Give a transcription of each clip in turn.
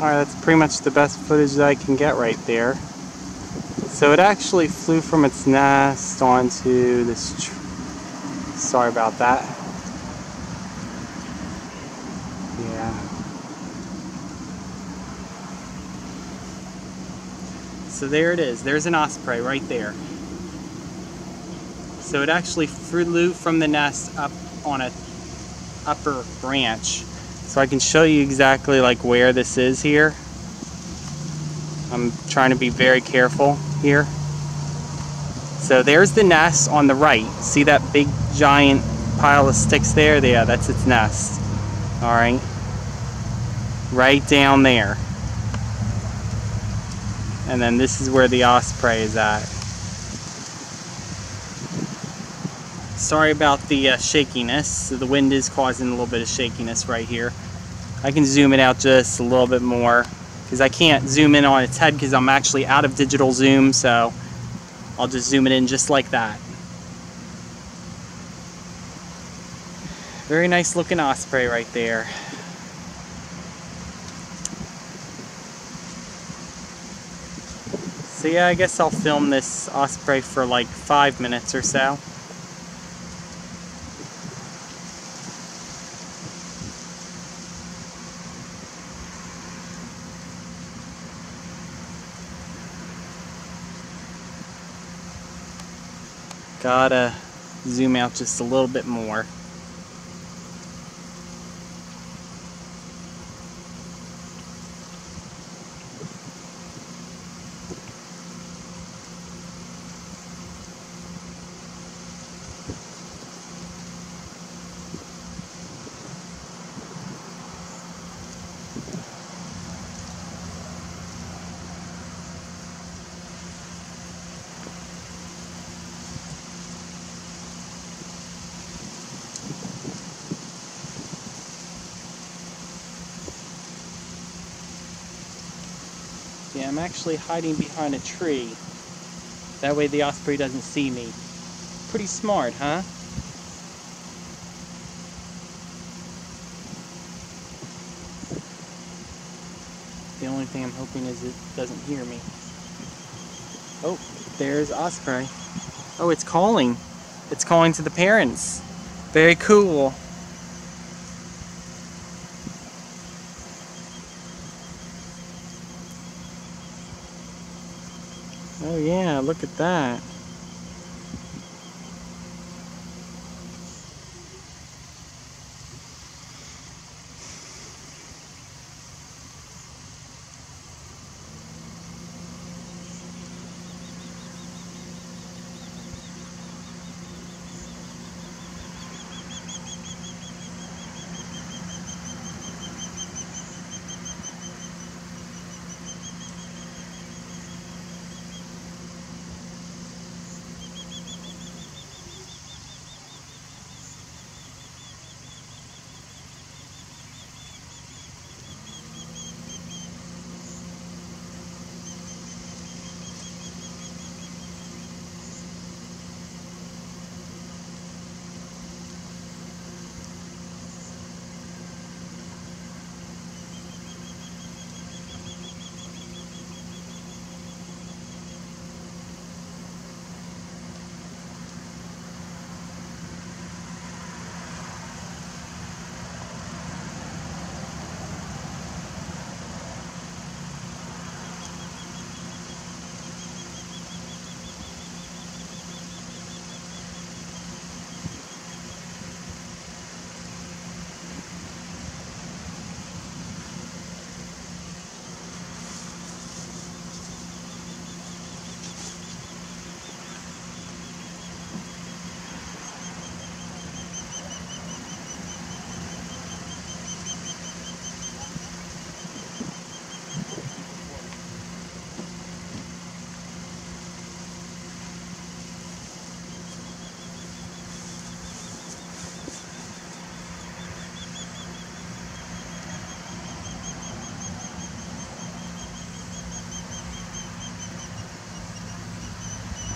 Alright, that's pretty much the best footage that I can get right there. So it actually flew from its nest onto this Sorry about that. Yeah. So there it is. There's an osprey right there. So it actually flew from the nest up on a upper branch. So I can show you exactly like where this is here. I'm trying to be very careful here. So there's the nest on the right. See that big giant pile of sticks there? Yeah, that's its nest. Alright. Right down there. And then this is where the osprey is at. Sorry about the uh, shakiness. The wind is causing a little bit of shakiness right here. I can zoom it out just a little bit more because I can't zoom in on its head because I'm actually out of digital zoom so I'll just zoom it in just like that. Very nice looking osprey right there. So yeah, I guess I'll film this osprey for like five minutes or so. Gotta zoom out just a little bit more. Yeah, I'm actually hiding behind a tree. That way the osprey doesn't see me. Pretty smart, huh? The only thing I'm hoping is it doesn't hear me. Oh, there's Osprey. Oh, it's calling. It's calling to the parents. Very cool. Oh yeah, look at that.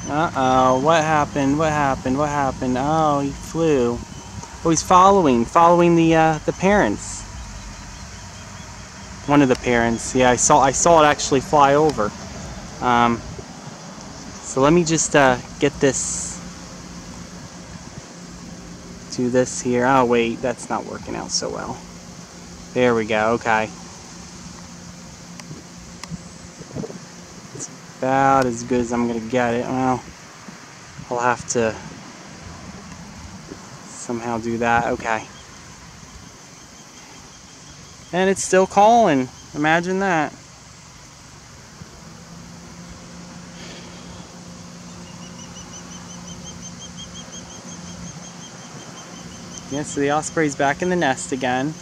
Uh-oh, what happened? What happened? What happened? Oh, he flew. Oh, he's following, following the, uh, the parents. One of the parents. Yeah, I saw I saw it actually fly over. Um, so let me just uh, get this do this here. Oh wait, that's not working out so well. There we go, okay. About as good as I'm gonna get it. Well, I'll have to somehow do that. Okay. And it's still calling. Imagine that. Yeah, so the osprey's back in the nest again.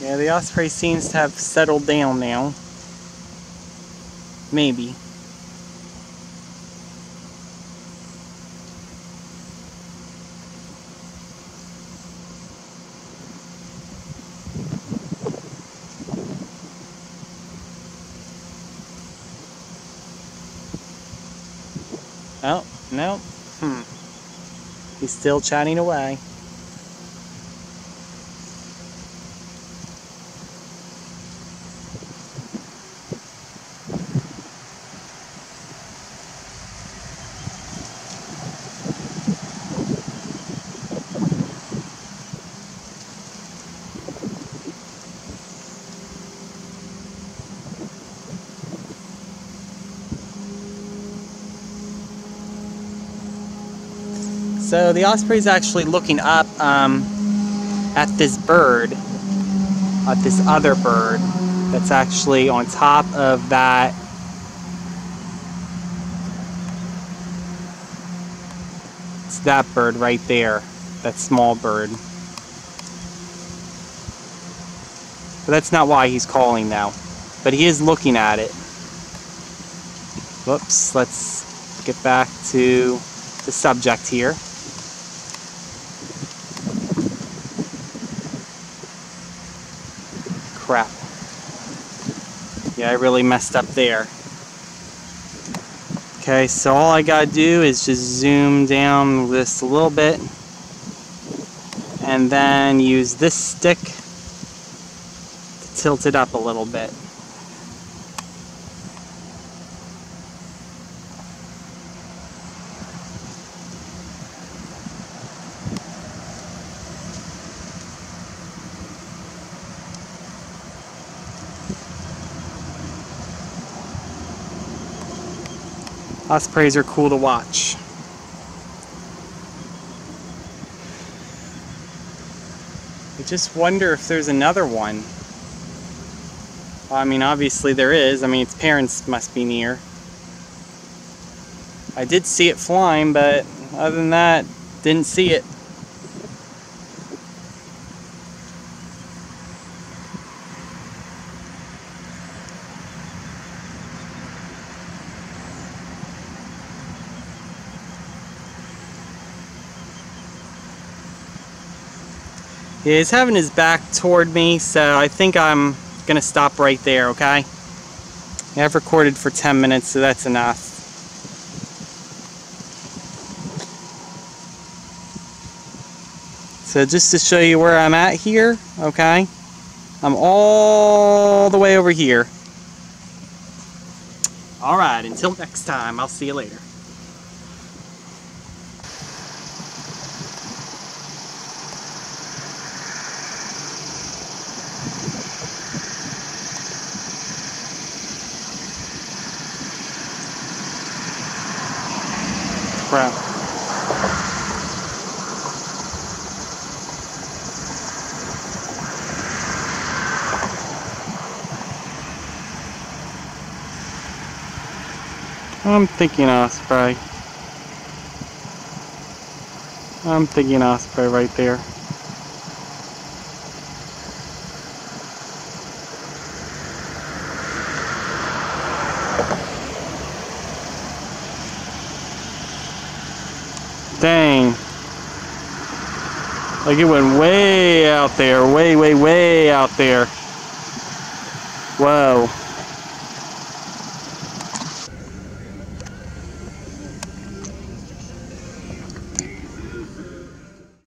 Yeah, the osprey seems to have settled down now. Maybe. Oh, no. Hmm. He's still chatting away. So the osprey is actually looking up um, at this bird, at this other bird that's actually on top of that it's that bird right there, that small bird. But that's not why he's calling now. But he is looking at it. Whoops, let's get back to the subject here. Crap. Yeah, I really messed up there. Okay, so all I gotta do is just zoom down this a little bit and then use this stick to tilt it up a little bit. Ospreys are cool to watch. I just wonder if there's another one. I mean, obviously there is. I mean, its parents must be near. I did see it flying, but other than that, didn't see it. He's having his back toward me, so I think I'm gonna stop right there, okay? I've recorded for 10 minutes, so that's enough. So just to show you where I'm at here, okay? I'm all the way over here. Alright, until next time, I'll see you later. Crap. I'm thinking osprey. I'm thinking osprey right there. Dang. Like it went way out there, way, way, way out there. Whoa.